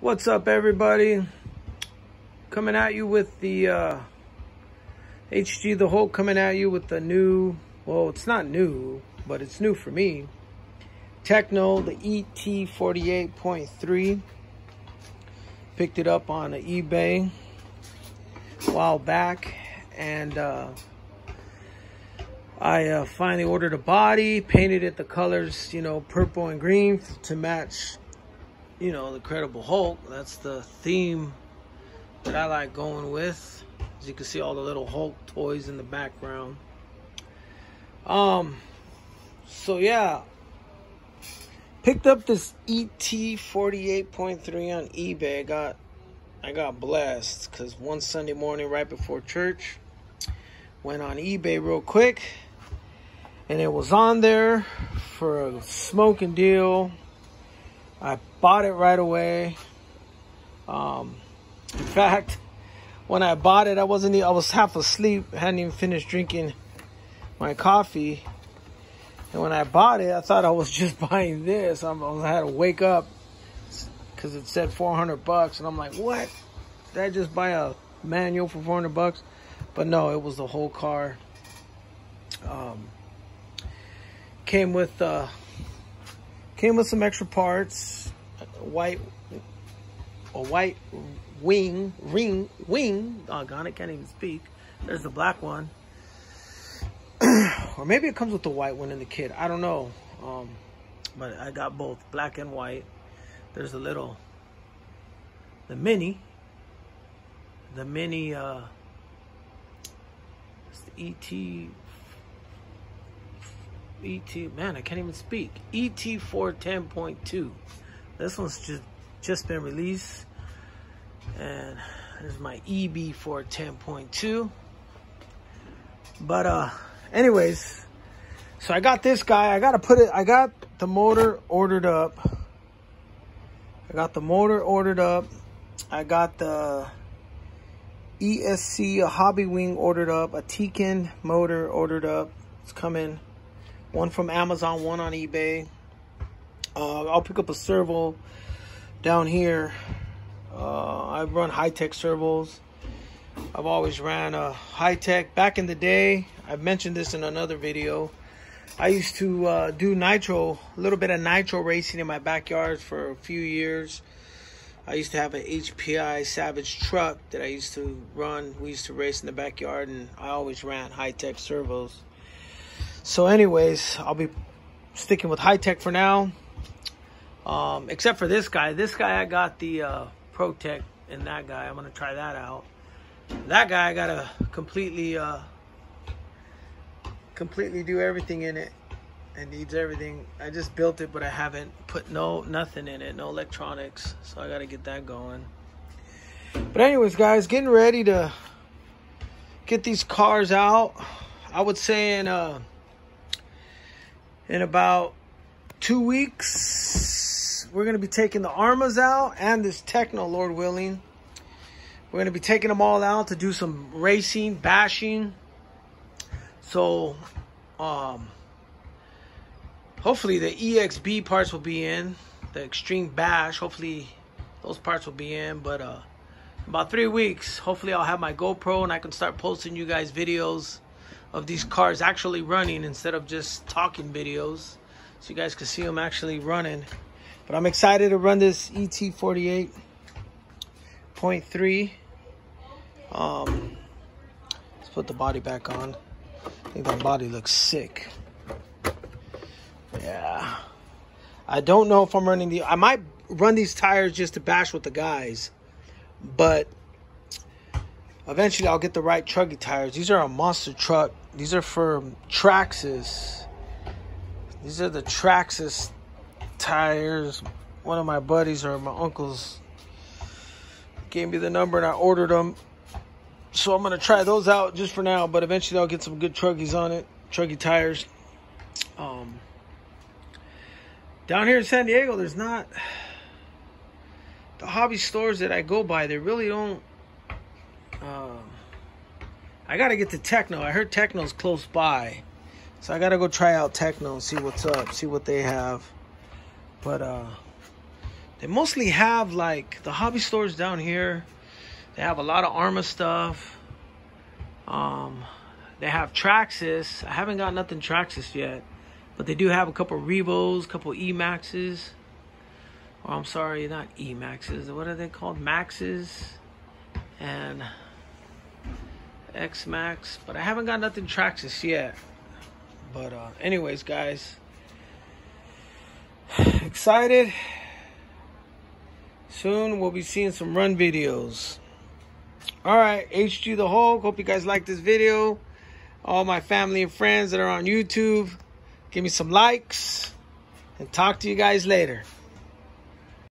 What's up, everybody? Coming at you with the uh, HG the Hulk coming at you with the new, well, it's not new, but it's new for me. Tekno, the ET48.3. Picked it up on eBay a while back, and uh, I uh, finally ordered a body, painted it the colors, you know, purple and green to match you know, the Credible Hulk. That's the theme that I like going with. As you can see all the little Hulk toys in the background. Um, so yeah, picked up this ET 48.3 on eBay. I got, I got blessed because one Sunday morning right before church, went on eBay real quick, and it was on there for a smoking deal I bought it right away. Um, in fact, when I bought it, I wasn't. I was half asleep. hadn't even finished drinking my coffee. And when I bought it, I thought I was just buying this. I'm, I had to wake up because it said 400 bucks, and I'm like, what? Did I just buy a manual for 400 bucks? But no, it was the whole car. Um, came with uh, Came with some extra parts, a white, a white wing, ring, wing. Doggone it, can't even speak. There's the black one. or maybe it comes with the white one in the kit. I don't know. Um, but I got both black and white. There's a little, the mini, the mini, uh, it's the ET ET, man, I can't even speak. ET410.2. This one's just just been released. And this is my EB410.2. But uh anyways, so I got this guy. I got to put it I got the motor ordered up. I got the motor ordered up. I got the ESC, a Hobbywing ordered up, a Tekin motor ordered up. It's coming one from Amazon, one on eBay. Uh, I'll pick up a servo down here. Uh, I run Hitec servos. I've always ran a Hitec. Back in the day, I've mentioned this in another video. I used to uh, do nitro, a little bit of nitro racing in my backyard for a few years. I used to have an HPI Savage truck that I used to run. We used to race in the backyard, and I always ran Hitec servos. So anyways, I'll be sticking with Hitec for now. Um, except for this guy. This guy, I got the uh, ProTek in that guy. I'm to try that out. That guy, I got to completely, uh, completely do everything in it. It needs everything. I just built it, but I haven't put no nothing in it, no electronics. So I got to get that going. But anyways, guys, getting ready to get these cars out. I would say in uh, in about two weeks, we're going to be taking the Arrmas out and this Tekno, Lord willing. We're going to be taking them all out to do some racing, bashing. So, um, hopefully the EXB parts will be in. The Extreme Bash, hopefully those parts will be in. But uh, about three weeks, hopefully I'll have my GoPro and I can start posting you guys videos of these cars actually running instead of just talking videos. So you guys can see them actually running. But I'm excited to run this ET48.3. Um, let's put the body back on. I think that body looks sick. Yeah. I don't know if I'm running the... I might run these tires just to bash with the guys. But eventually I'll get the right trucky tires. These are a monster truck. These are for Traxxas. These are the Traxxas tires. One of my buddies or my uncles gave me the number and I ordered them. So I'm going to try those out just for now, but eventually I'll get some good truckies on it. Trucky tires. Um, down here in San Diego, there's not the hobby stores that I go by. They really don't um, I gotta get to Tekno. I heard Tekno's close by. So I gotta go try out Tekno and see what's up, see what they have. But uh they mostly have like the hobby stores down here. They have a lot of Arrma stuff. Um, they have Traxxas. I haven't got nothing Traxxas yet, but they do have a couple Revos, couple Emaxes. Maxes. Oh, I'm sorry, not Emaxes. What are they called? Maxes and X Max. But I haven't got nothing Traxxas yet. But uh, anyways, guys, excited. Soon we'll be seeing some run videos. All right, HG the Hulk. Hope you guys like this video. All my family and friends that are on YouTube, give me some likes and talk to you guys later.